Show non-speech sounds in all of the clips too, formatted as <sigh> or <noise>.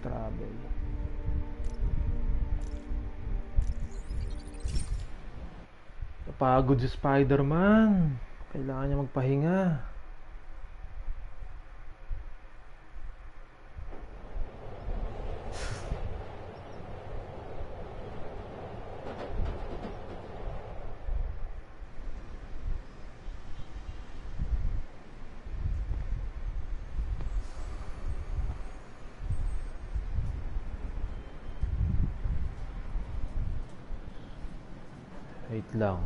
travel. Napagod si Spider-Man. Kailangan niya magpahinga. Lang.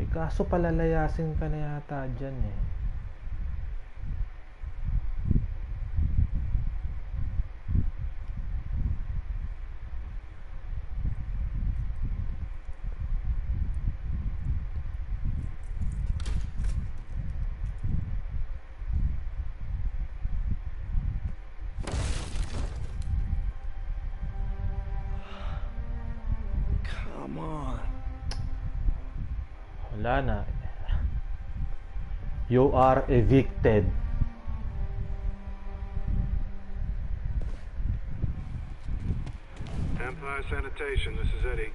Eh kaso palalayasin ka na yata dyan eh. Come on. Wala na. You are evicted. Empire Sanitation, this is Eddie.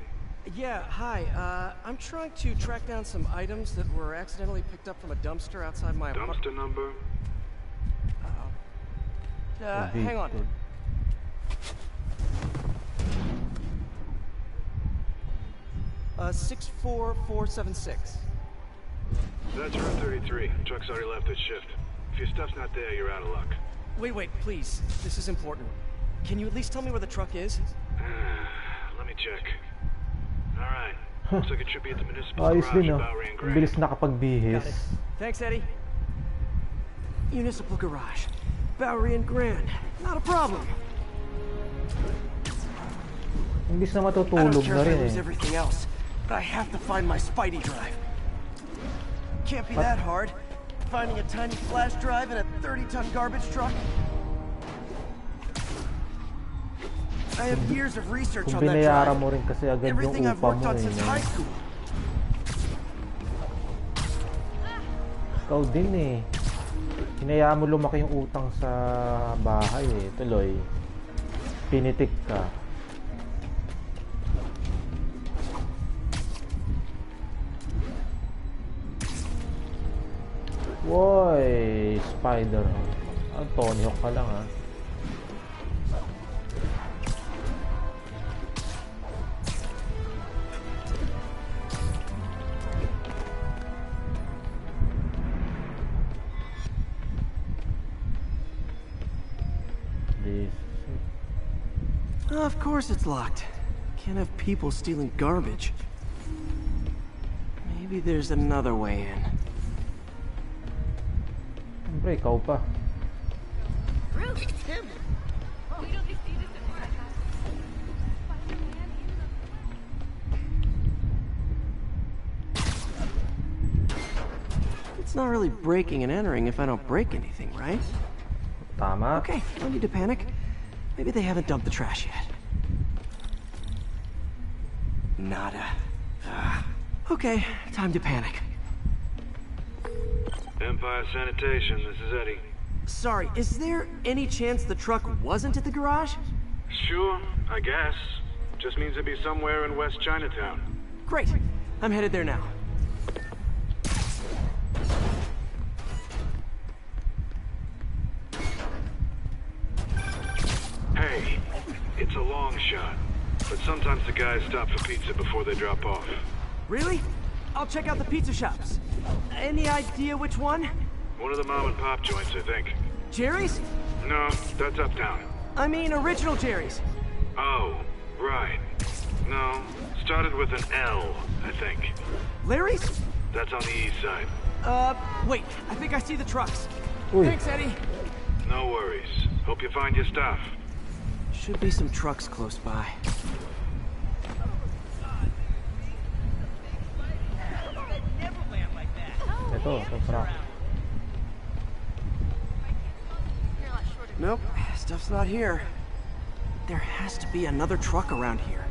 Yeah, hi. Uh, I'm trying to track down some items that were accidentally picked up from a dumpster outside my. Dumpster number? Uh, hang on. Uh, 64476. That's room 33. Truck's already left its shift. If your stuff's not there, you're out of luck. Wait, wait, please. This is important. Can you at least tell me where the truck is? Let me check. Alright. Looks like it should be at the municipal Ayos garage din at oh. Bowery and Ang Grand. bilis nakapagbihis. Got it. Thanks, Eddie. Municipal garage. Bowery and Grand. Not a problem. Imbis na I don't matutulog care na if rin eh. everything else, but I have to find my Spidey drive. Can't be that hard. Finding a tiny flash drive in a 30-ton garbage truck. I have years of research Kung on that drive. mo rin kasi agad yung Everything I've upa worked mo on eh. since high school. Ikaw din eh. Hinayaan mo lumaki yung utang sa bahay eh. Tuloy. Pinitik ka. Woy! Spider. Ang Tony Hawk ka lang ah. This. Of course it's locked. Can't have people stealing garbage. Maybe there's another way in. Did work? It's not really breaking and entering if I don't break anything, right? Tama. Okay, no need to panic. Maybe they haven't dumped the trash yet. Nada. Ah. Okay, time to panic. Empire Sanitation, this is Eddie. Sorry, is there any chance the truck wasn't at the garage? Sure, I guess. Just means it'd be somewhere in West Chinatown. Great. I'm headed there now. Hey, it's a long shot. But sometimes the guys stop for pizza before they drop off. Really? I'll check out the pizza shops. Any idea which one? One of the mom and pop joints, I think. Jerry's? No, that's uptown. I mean, original Jerry's. Oh, right. No, started with an L, I think. Larry's? That's on the east side. Uh, wait. I think I see the trucks. Uy. Thanks, Eddie. No worries. Hope you find your stuff. Should be some trucks close by. To, to truck. You're a lot shorter. Nope, stuff's not here. There has to be another truck around here.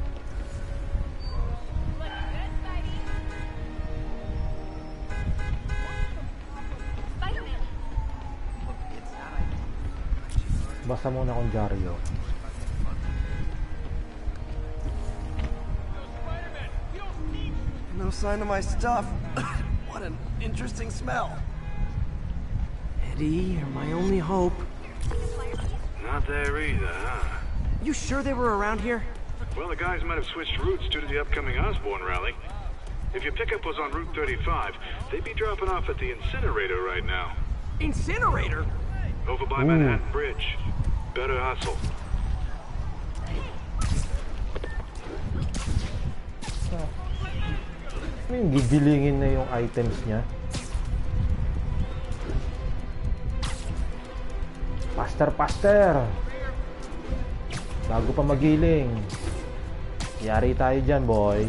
Spider-Man. Basta muna kung Dario. No sign of my stuff. What an interesting smell. Eddie, you're my only hope. Not there either, huh? You sure they were around here? Well, the guys might have switched routes due to the upcoming Osborn rally. If your pickup was on Route 35, they'd be dropping off at the incinerator right now. Incinerator? Over by Ooh. Manhattan Bridge. Better hustle. Ano yung na yung items niya? Faster, faster! Bago pa magiling. Yari tayo dyan, boy.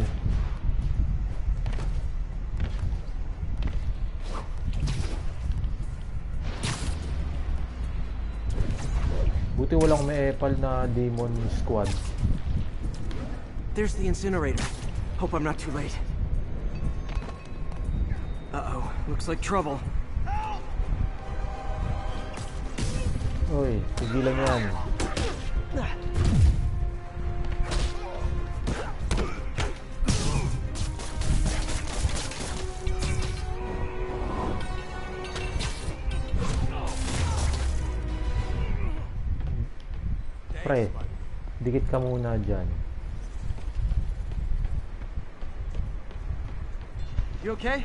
Buti walang may epal na demon squad. There's the incinerator. Hope I'm not too late. Looks like trouble. Uy, tigilan yan. Pre, dikit ka muna dyan. You okay?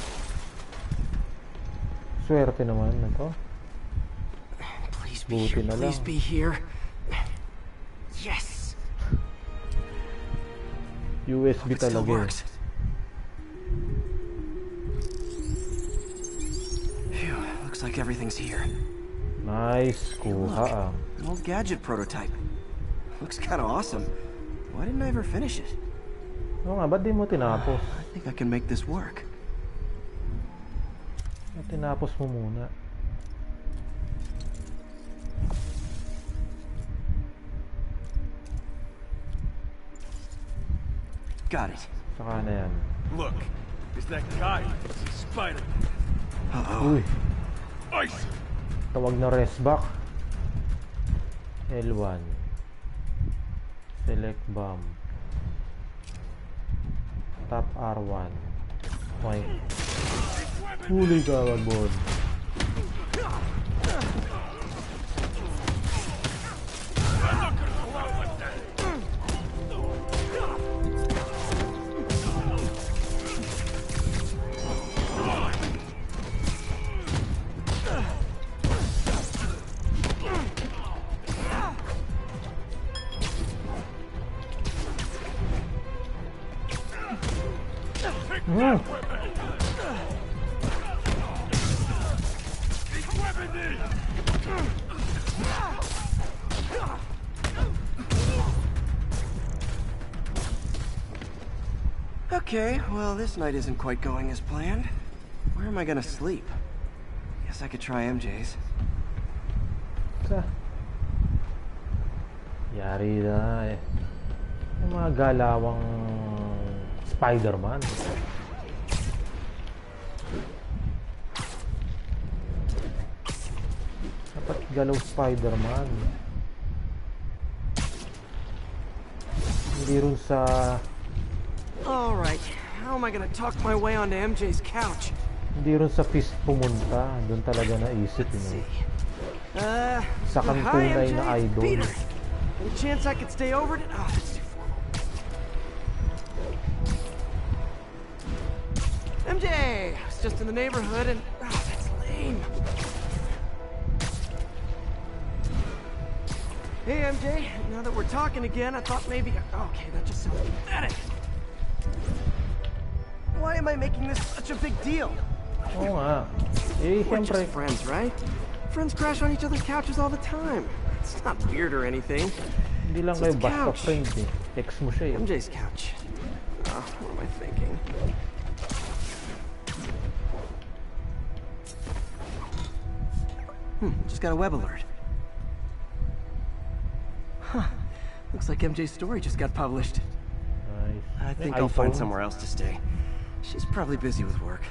Swerte naman na to. Please be Buti here. na Please lang. be here. Yes. USB It still talaga eh. works. Phew, looks like everything's here. Nice, kuha ah. An old gadget prototype. Looks kind of awesome. Why didn't I ever finish it? Oo nga, ba't di mo tinapos? I think I can make this work. Tinapos mo muna. Got it. Saka na yan. Look, it's that guy. Spider. Uy, Ice! tawag na resback. L1. Select bomb. Tap R1. Okay. Huli ka, Wagbon. Hmm. Okay, well, this night isn't quite going as planned. Where am I gonna sleep? Guess I could try MJ's. Sa? Yari na eh. Yung mga galawang Spider-Man. Dapat galaw Spider-Man. Hindi rin sa... All right, how am I gonna talk my way onto MJ's couch? Hindi rin sa fist pumunta. Doon talaga naisip, you know. Uh, Sa kang tunay na it's idol. Peter. Any chance I could stay over? To... Oh, that's too formal. MJ, I was just in the neighborhood and oh, that's game. Hey, MJ. Now that we're talking again, I thought maybe... Okay, that just sounds pathetic. Why am I making this such a big deal? Oo nga. Eh, We're siyempre, just friends, right? Friends crash on each other's couches all the time. It's not weird or anything. hindi lang It's kayo a basta couch. friends eh. Ex mo siya eh. MJ's couch. Oh, what am I thinking? Hmm, just got a web alert. Huh. Looks like MJ's story just got published. Nice. I think May I'll find somewhere else to stay. She's probably busy with work.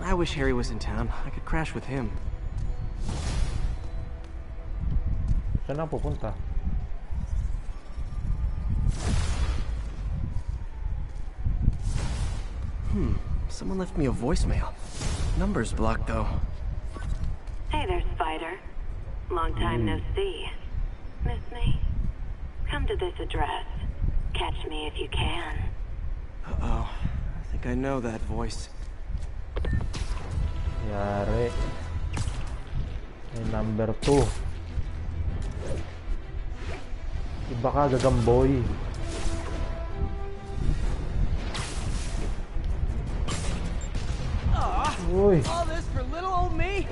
I wish Harry was in town. I could crash with him. Saan na pupunta? Hmm, someone left me a voicemail. Number's blocked though. Hey there, Spider. Long time no hmm. see. Miss me? Come to this address. Catch me if you can. Uh-oh. I think I know that voice. Yari. May number 2. Iba ka, gagamboy. Uy, All this for little old me?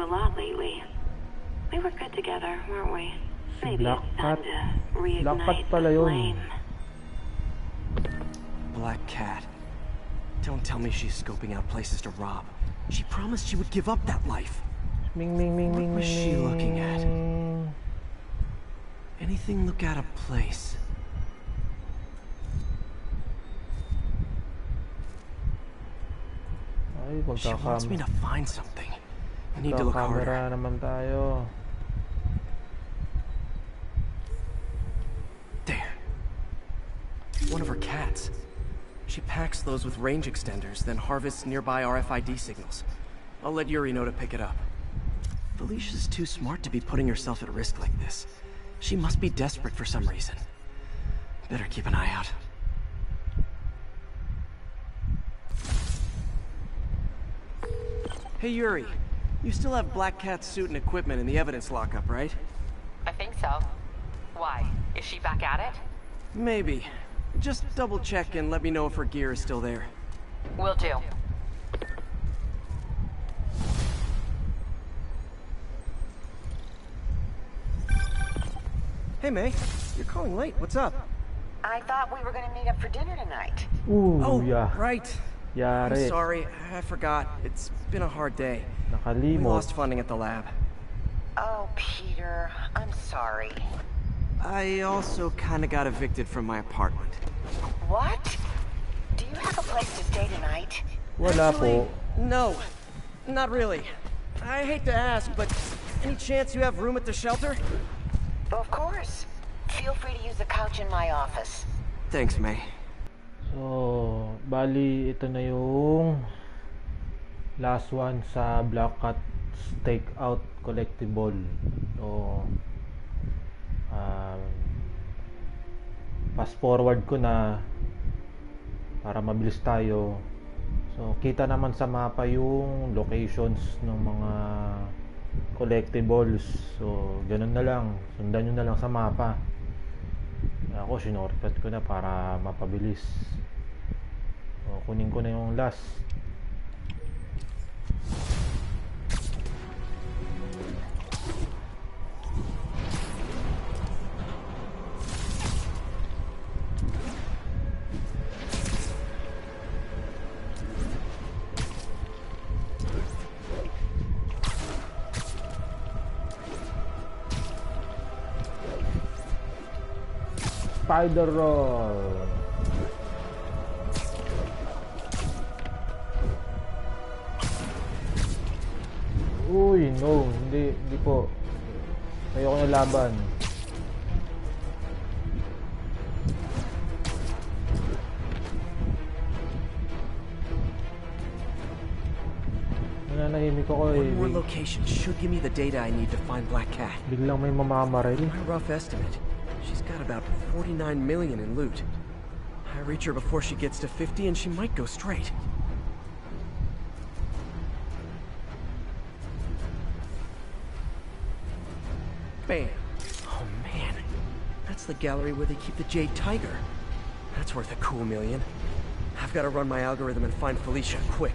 A lot lately. We were good together, weren't we? Maybe Black it's time Cat. to Black reignite Cat the pala yun. flame. Black Cat. Don't tell me she's scoping out places to rob. She promised she would give up that life. ming ming ming ming was she looking at? Anything look out of place. She wants me to find something. I need to look harder. naman tayo. There. One of her cats. She packs those with range extenders, then harvests nearby RFID signals. I'll let Yuri know to pick it up. Felicia's too smart to be putting herself at risk like this. She must be desperate for some reason. Better keep an eye out. Hey Yuri, you still have Black Cat's suit and equipment in the evidence lockup, right? I think so. Why? Is she back at it? Maybe. Just double check and let me know if her gear is still there. Will do. Hey May, you're calling late. What's up? I thought we were going to meet up for dinner tonight. Ooh, Oh, yeah. right. I'm sorry, I forgot. It's been a hard day. We lost funding at the lab. Oh, Peter, I'm sorry. I also kinda got evicted from my apartment. What? Do you have a place to stay tonight? Wala Actually, po. No, not really. I hate to ask, but any chance you have room at the shelter? Of course. Feel free to use the couch in my office. Thanks, May. So, bali ito na yung last one sa Black Cat Stakeout Collectible. So, um, fast forward ko na para mabilis tayo. So, kita naman sa mapa yung locations ng mga collectibles. So, ganun na lang. Sundan nyo na lang sa mapa. Ako, sinortcut ko na para mapabilis. So, kunin ko na yung last. Spider Roll. Uy, no, hindi, hindi po. Ayoko na laban. Nananahimik ako eh. One more location should give me the data I need to find Black Cat. Biglang may mamamaril. My rough estimate, she's got about 49 million in loot. I reach her before she gets to 50 and she might go straight. Bam. Oh man. That's the gallery where they keep the Jade Tiger. That's worth a cool million. I've got to run my algorithm and find Felicia, quick.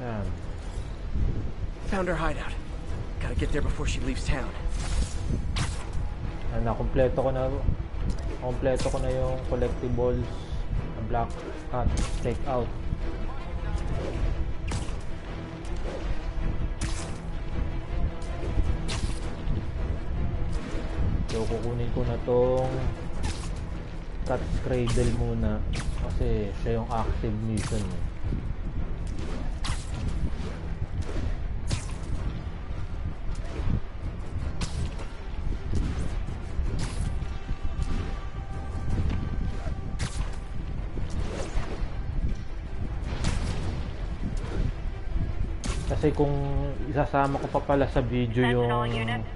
Yan. Found her hideout. Gotta get there before she leaves town. Yan, nakompleto ko na kompleto ko na yung collectibles na Black Cat take out. So kukunin ko na tong Cat's Cradle muna kasi siya yung active mission. eh. Kasi kung isasama ko pa pala sa video yung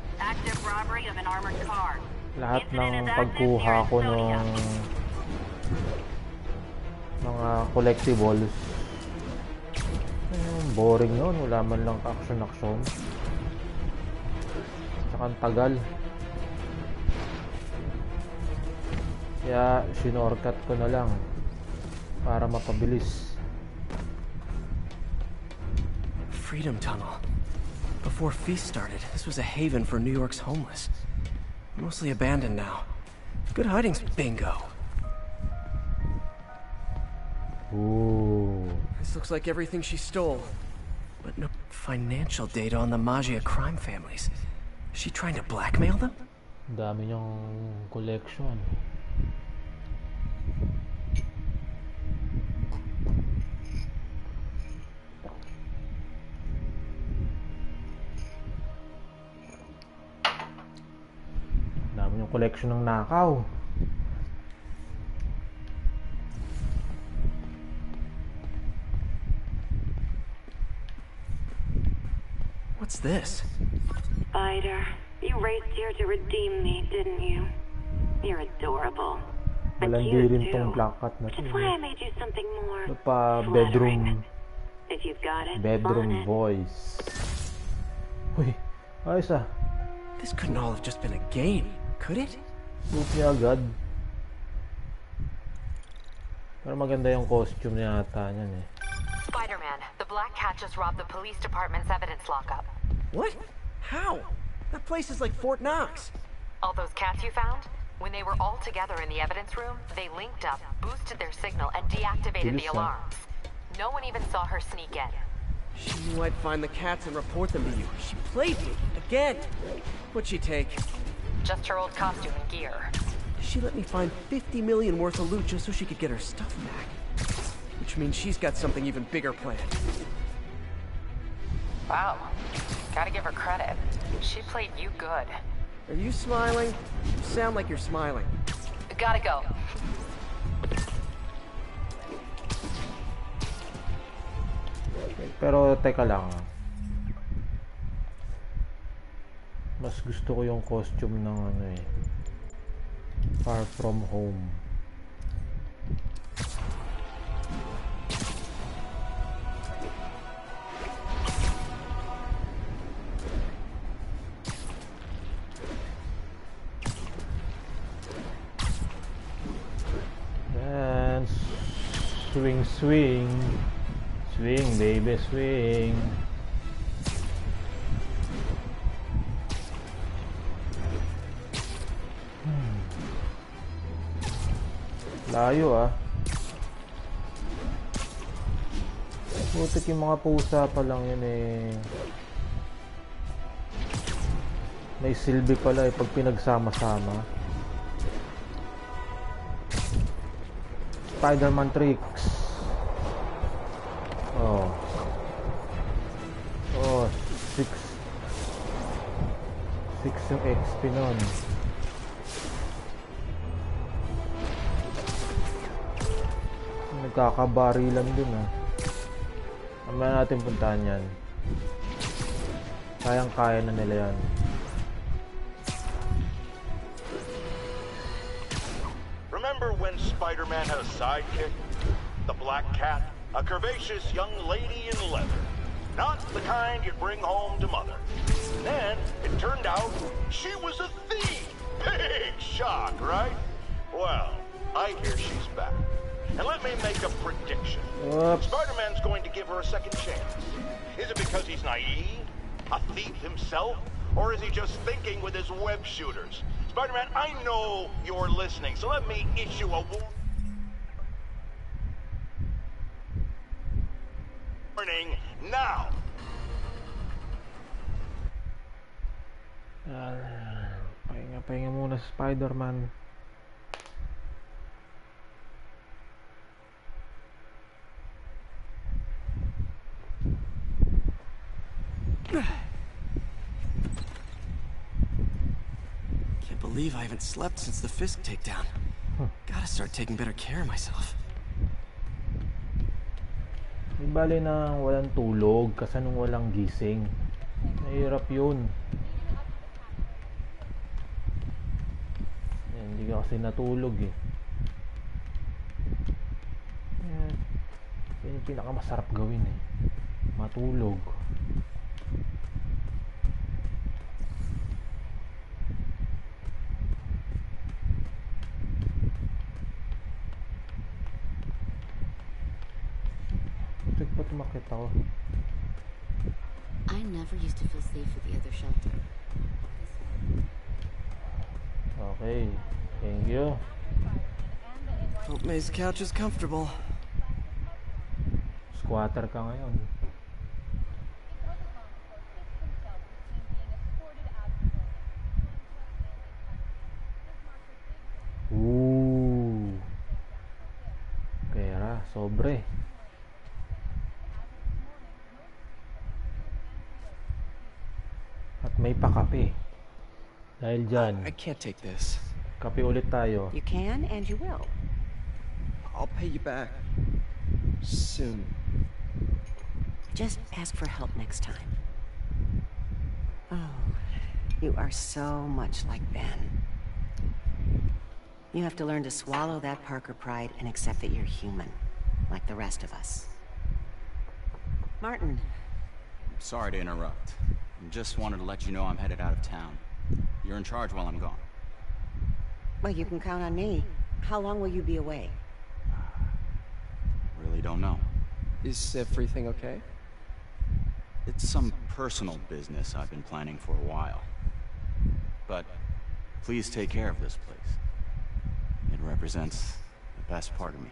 lahat ng pagkuha ko ng mga collectibles. Eh, boring yun wala man lang action action tsaka ang tagal. Kaya sinorkat ko na lang para mapabilis Freedom Tunnel. Before Feast started, this was a haven for New York's homeless. Mostly abandoned now. Good hiding bingo. Ooh. This looks like everything she stole. But no financial data on the Maggia crime families. Is she trying to blackmail them? Dami niyang collection. Ang collection ng nakaw. What's this? Spider, you raced here to redeem me, didn't you? You're adorable. But you too. tong plakat na Which is why I made you something more pa bedroom If you've got it, bedroom it. voice. Uy, ayos ah. This couldn't all have just been a game, could it? Loot niya agad. Pero maganda yung costume niya ata niyan eh. Spider-Man, the Black Cat just robbed the police department's evidence lockup. What? How? That place is like Fort Knox. All those cats you found? When they were all together in the evidence room, they linked up, boosted their signal, and deactivated the alarms. No one even saw her sneak in. She knew I'd find the cats and report them to you. She played me. Again. What'd she take? Just her old costume and gear. She let me find 50 million worth of loot just so she could get her stuff back. Which means she's got something even bigger planned. Wow. Gotta give her credit. She played you good. Are you smiling? You sound like you're smiling. Gotta go. Pero teka lang. Mas gusto ko yung costume ng ano eh. Far From Home. Yan. Swing, swing. Swing, baby, swing. Layo ah. Putik yung mga pusa pa lang yun eh. May silbi pala eh pag pinagsama-sama. Spider-Man tricks. Oh. Oh, six. Six yung XP nun. Nagkakabarilan dun ah. Mamaya natin puntahan yan. Kayang-kaya na nila yan. Remember when Spider-Man had a sidekick? The Black Cat? A curvaceous young lady in leather. Not the kind you'd bring home to mother. Then, it turned out she was a thief! <laughs> Big shock, right? Well, I hear she's back. And let me make a prediction. Spider-Man's going to give her a second chance. Is it because he's naive? A thief himself? Or is he just thinking with his web shooters? Spider-Man, I know you're listening, so let me issue a warning now. Ah, pahinga, pahinga muna Spider-Man. Believe I haven't slept since the Fisk takedown. Gotta start taking better care of myself. Di na walang tulog kasi nung walang gising. Mahirap yun. Eh, hindi ka kasi natulog eh. Yan. Yan yung pinakamasarap gawin eh. Matulog. Safe at the other shelter. Oh, okay. Thank you. Hope May's couch is comfortable. Squatter ka ngayon. Ooh. Pera, sobre. At may pakape. Dahil dyan, I can't take this. kape ulit tayo. You can and you will. I'll pay you back. Soon. Just ask for help next time. Oh, you are so much like Ben. You have to learn to swallow that Parker pride and accept that you're human, like the rest of us. Martin, Sorry to interrupt. Just wanted to let you know I'm headed out of town. You're in charge while I'm gone. well, you can count on me. How long will you be away? <sighs> Really don't know. Is everything okay? It's some personal business I've been planning for a while. But please take care of this place. It represents the best part of me.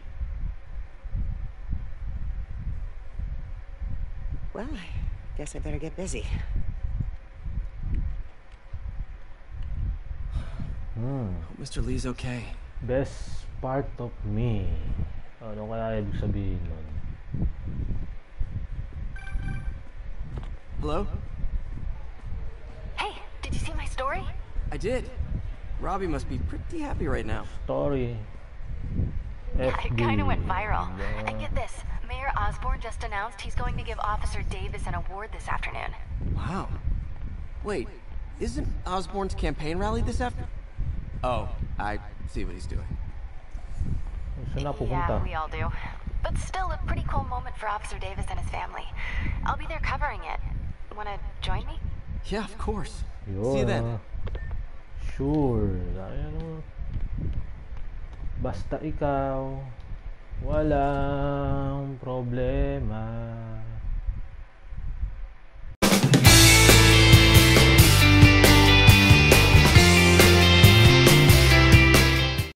Well, I guess I better get busy. Hmm. Hope Mr. Li's okay. Best part of me. Ano kaya ibig sabihin nun? Hello? Hey, did you see my story? I did. Robbie must be pretty happy right now. Story. Yeah, it kind of went viral. Diba? And get this, Mayor Osborn just announced he's going to give Officer Davis an award this afternoon. Wow. Wait, isn't Osborn's campaign rally this after? Oh, I see what he's doing. Saan na pupunta? Yeah, we all do. But still a pretty cool moment for Officer Davis and his family. I'll be there covering it. Wanna join me? Yeah, of course. Yun, See you then. Sure. Ano, basta ikaw, walang problema.